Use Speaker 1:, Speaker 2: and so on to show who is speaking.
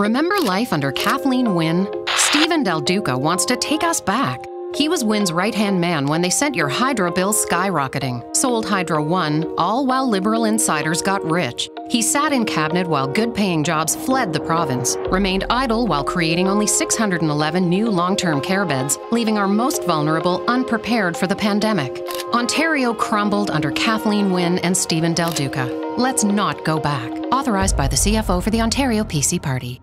Speaker 1: Remember life under Kathleen Wynne? Steven Del Duca wants to take us back. He was Wynne's right hand man when they sent your Hydro bill skyrocketing, sold Hydro One, all while Liberal insiders got rich. He sat in cabinet while good paying jobs fled the province, remained idle while creating only 611 new long term care beds, leaving our most vulnerable unprepared for the pandemic. Ontario crumbled under Kathleen Wynne and Steven Del Duca. Let's not go back. Authorized by the CFO for the Ontario PC Party.